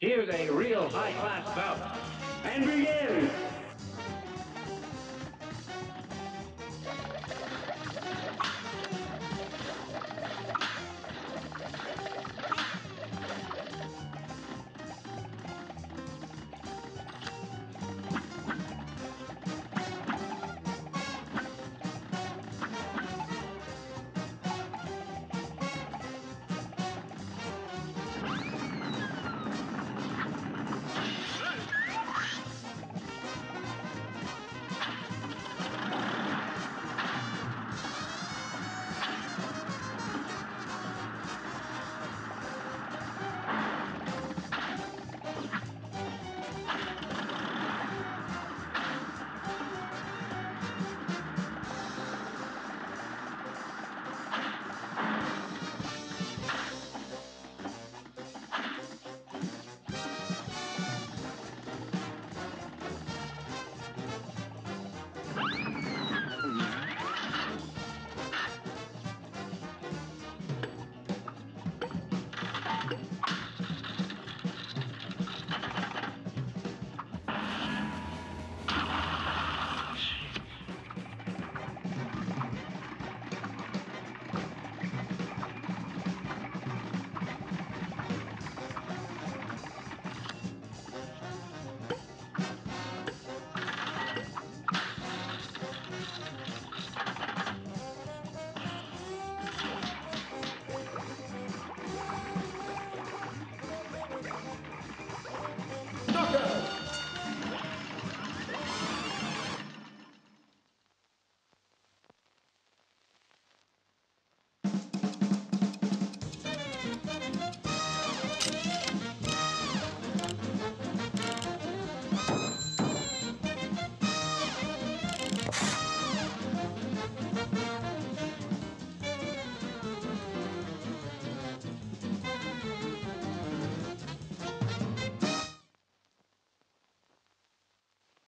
Here's a real high-class bout. And begin!